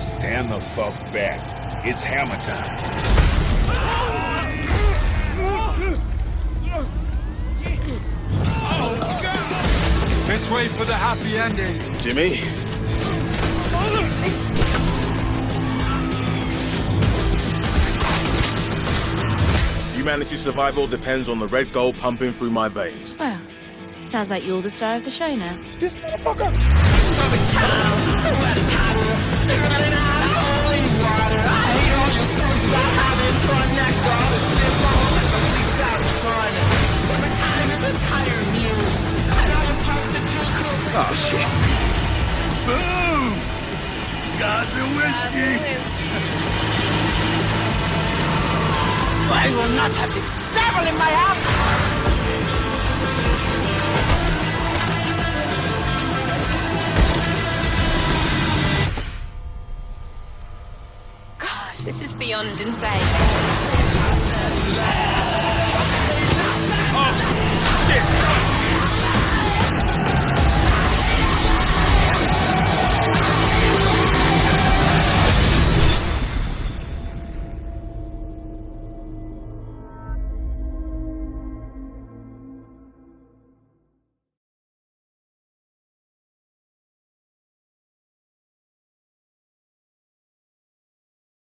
Stand the fuck back. It's hammer time. This way for the happy ending. Jimmy? Humanity's survival depends on the red gold pumping through my veins. Well, sounds like you're the star of the show now. This motherfucker! Oh shit. Boom! Gods and whiskey. I will not have this devil in my house! Gosh, this is beyond insane.